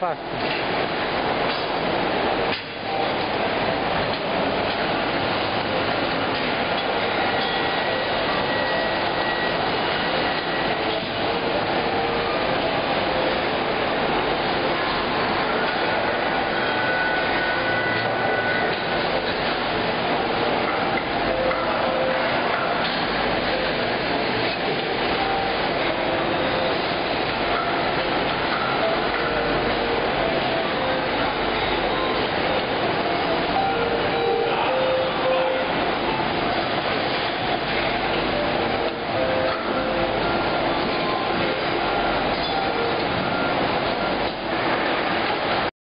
pasta.